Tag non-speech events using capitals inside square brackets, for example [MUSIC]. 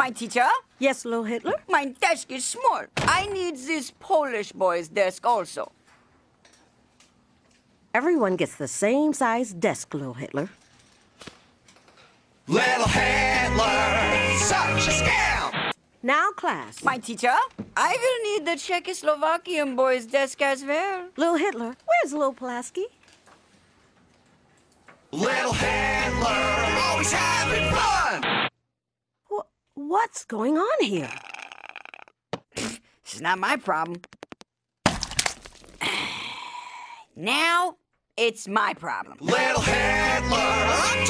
My teacher? Yes, little Hitler? My desk is small. I need this Polish boy's desk also. Everyone gets the same size desk, little Hitler. Little Hitler, such a scam! Now, class. My teacher? I will need the Czechoslovakian boy's desk as well. Little Hitler, where's little Pulaski? What's going on here? It's not my problem. [SIGHS] Now, it's my problem. Little Hitler, up to Blitzkrieg!